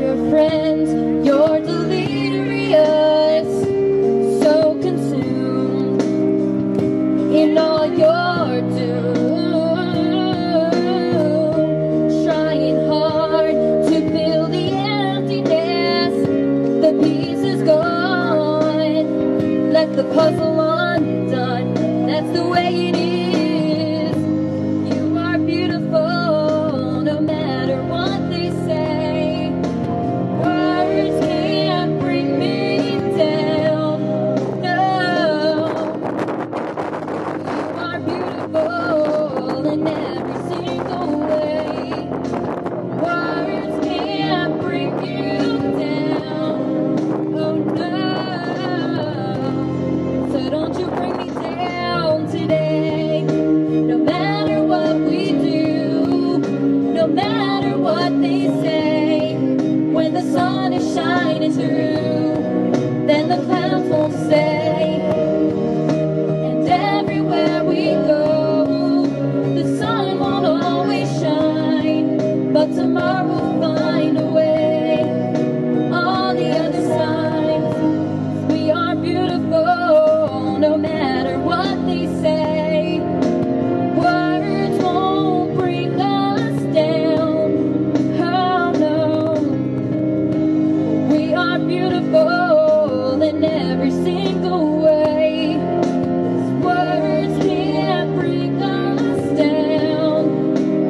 your friends. You're delirious So consumed In all your doom. Trying hard to fill the emptiness. The piece is gone. Let the puzzle Itu. beautiful in every single way. These words can't bring us down.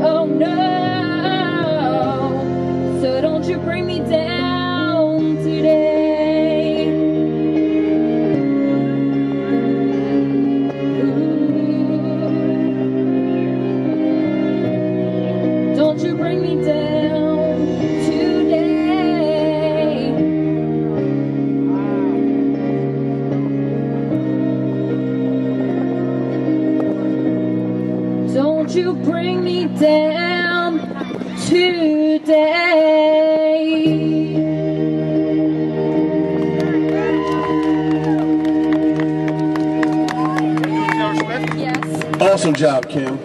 Oh no. So don't you bring me down. you bring me down today? Yes. Awesome job, Kim.